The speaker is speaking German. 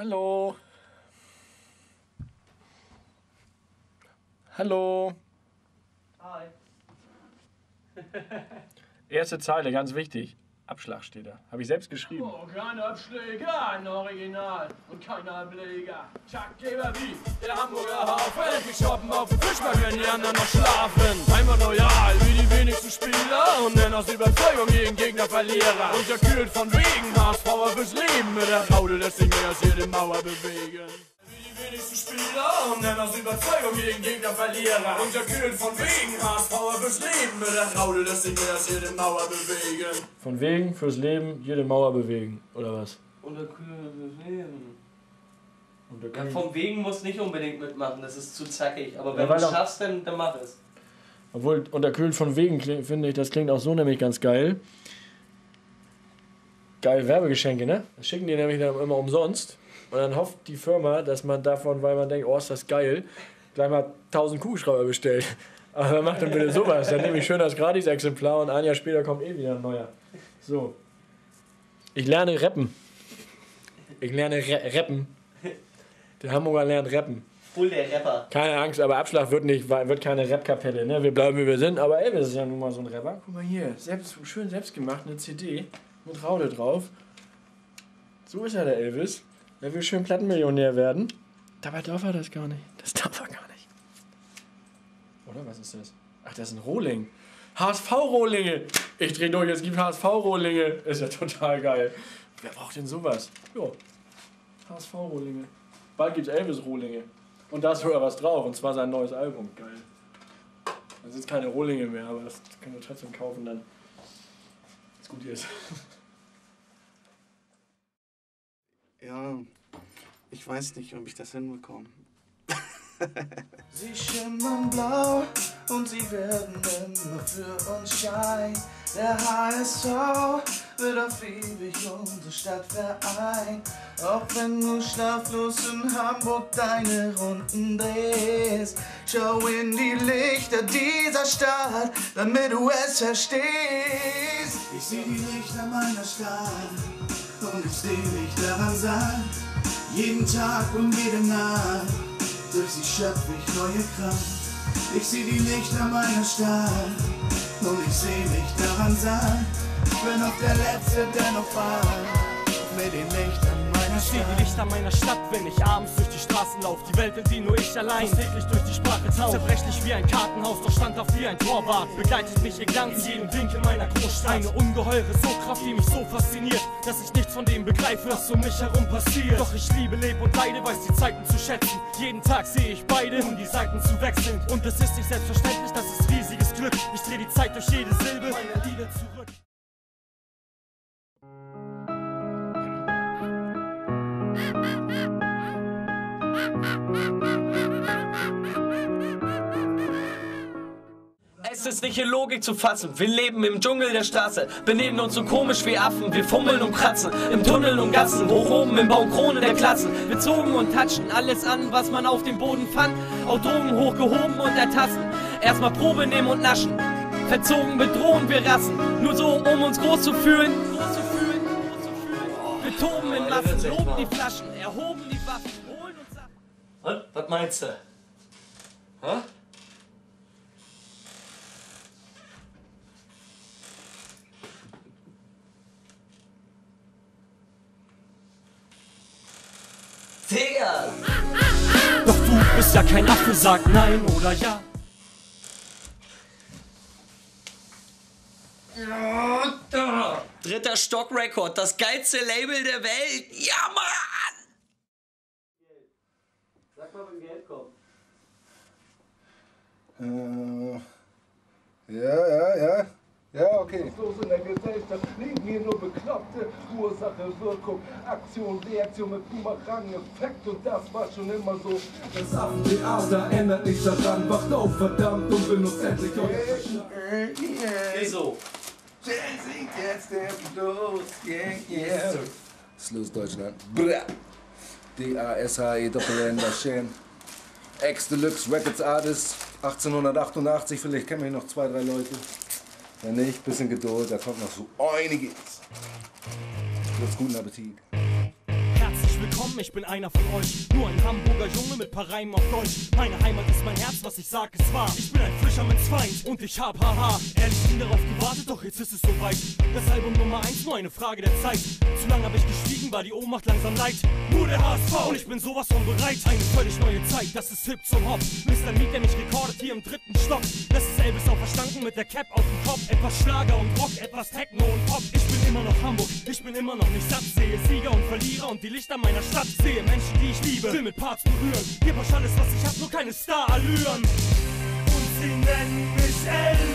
Hallo. Hallo. Hi. Erste Zeile, ganz wichtig. Abschlag steht da. Habe ich selbst geschrieben. Oh, keine Abschläge, ein Original und keine Ableger. Chuckgeber wie der Hamburger Hafen. Wir shoppen auf dem Fischmarkt, wenn die anderen noch schlafen. Einmal loyal wie die wenigsten Spieler und denn aus Überzeugung jeden Gegner Verlierer. Unterkühlt von wegen HSVer fürs Leben mit der Raude lässt sich mehr als jede Mauer bewegen. Wenigsten Spieler und denn aus Überzeugung jeden Gegner Verlierer. Unterkühlt von wegen HSVer fürs Leben mit der Raude lässt sich mehr als jede Mauer bewegen. Von wegen, fürs Leben, jede Mauer bewegen. Oder was? Unterkühlt fürs Leben. Und Ja, vom Wegen musst nicht unbedingt mitmachen, das ist zu zackig. Aber Ja, wenn weil du es schaffst, dann, dann mach es. Obwohl, unterkühlt von wegen finde ich, das klingt auch so nämlich ganz geil. Geil Werbegeschenke, ne? Das schicken die nämlich dann immer umsonst. Und dann hofft die Firma, dass man davon, weil man denkt, oh, ist das geil, gleich mal 1000 Kugelschreiber bestellt. Aber macht denn bitte sowas? Dann nehme ich schön das Gratis-Exemplar und ein Jahr später kommt eh wieder ein neuer. So. Ich lerne rappen. Ich lerne Ra rappen. Der Hamburger lernt rappen. Hol der Rapper. Keine Angst, aber Abschlag wird nicht, wird keine Rap-Kapelle, ne? Wir bleiben wie wir sind, aber Elvis ist ja nun mal so ein Rapper. Guck mal hier, selbst, schön selbst gemacht, eine CD mit Raude drauf. So ist ja der Elvis. Der will schön Plattenmillionär werden. Dabei darf er das gar nicht. Das darf er gar nicht. Oder was ist das? Ach, das ist ein Rohling. HSV-Rohlinge. Ich dreh durch, es gibt HSV-Rohlinge. Ist ja total geil. Wer braucht denn sowas? Jo. HSV-Rohlinge. Bald gibt's Elvis-Rohlinge. Und da ist sogar was drauf, und zwar sein neues Album. Geil. Das sind keine Rohlinge mehr, aber das können wir trotzdem kaufen dann. Was gut ist. Ja, ich weiß nicht, ob ich das hinbekomme. sie schimmern blau und sie werden immer für uns schein. Der HSV wird auf ewig unsere Stadtverein. Auch wenn du schlaflos in Hamburg deine Runden drehst. Schau in die Lichter dieser Stadt, damit du es verstehst. Ich seh die Lichter meiner Stadt und ich seh mich daran satt. Jeden Tag und jede Nacht, durch sie schöpf ich neue Kraft. Ich seh die Lichter meiner Stadt und ich seh mich daran. Ich bin auf der Letzte, der noch fahrt, mit den Lichtern Lichter meiner Stadt, wenn ich abends durch die Straßen lauf. Die Welt in die nur ich allein täglich durch die Sprache tauf. Zerbrechlich wie ein Kartenhaus, doch standhaft wie ein Torwart. Begleitet mich ihr Glanz in jedem Winkel meiner Großstadt. Eine ungeheure Sogkraft, die mich so fasziniert, dass ich nichts von dem begreife, was um mich herum passiert. Doch ich liebe, lebe und leide, weiß die Zeiten zu schätzen. Jeden Tag sehe ich beide, um die Seiten zu wechseln. Und es ist nicht selbstverständlich, das ist riesiges Glück. Ich dreh die Zeit durch jede Silbe meiner Lieder zurück. Es ist nicht in Logik zu fassen. Wir leben im Dschungel der Straße, benehmen uns so komisch wie Affen. Wir fummeln und kratzen, im Tunnel und Gassen, hoch oben im Baum Krone der Klassen. Wir zogen und touchen alles an, was man auf dem Boden fand. Auch Drogen hochgehoben und ertasten. Erstmal Probe nehmen und naschen. Verzogen bedrohen wir Rassen, nur so, um uns groß zu fühlen. Groß zu fühlen, groß zu fühlen. Wir toben in Massen, loben die Flaschen, erhoben die Waffen, holen uns ab. Und? Was meinst du? Hä? Digga! Doch du bist ja kein Affe, sag nein oder ja. Dritter Stock-Record, das geilste Label der Welt. Ja, Mann! Sag mal, wenn Geld kommt. Äh, ja, ja, ja. Ja, okay. Los in der Gesellschaft liegen hier nur Bekloppte. Ursache, Wirkung, Aktion, Reaktion mit Boomerang-Effekt. Und das war schon immer so. Das Affentheater ändert nichts daran. Wacht auf, verdammt, und benutzt endlich euer. Wieso? singt jetzt der Blues, yeah, yeah. Slows Deutschland. Bra. D-A-S-H-E Doppel-N, das Schön. Ex-Deluxe Records Artist, 1888. Vielleicht kennen mich noch zwei, drei Leute. Wenn nicht, bisschen Geduld, da kommt noch so einiges. Jetzt guten Appetit. Ich bin einer von euch. Nur ein Hamburger Junge mit paar Reimen auf Deutsch. Meine Heimat ist mein Herz, was ich sag, ist wahr. Ich bin ein Fischermannsfeind und ich hab haha. Ehrlich bin darauf gewartet, doch jetzt ist es soweit. Das Album Nummer 1, nur eine Frage der Zeit. Zu lange hab ich geschwiegen, war die Ohnmacht langsam leid. Nur der HSV und ich bin sowas von bereit. Eine völlig neue Zeit, das ist hip zum Hop. Mr. Meat, der mich rekordet hier im dritten Stock. Das ist Elvis auch verstanden mit der Cap auf dem Kopf. Etwas Schlager und Rock, etwas Techno und Pop. Ich bin immer noch Hamburg, ich bin immer noch nicht satt. Sehe Sieger und Verlierer und die Lichter meiner Stadt. Sehe Menschen, die ich liebe, will mit Parts berühren. Gib euch alles, was ich hab, nur keine Star-Allüren. Und sie nennen mich Elvis,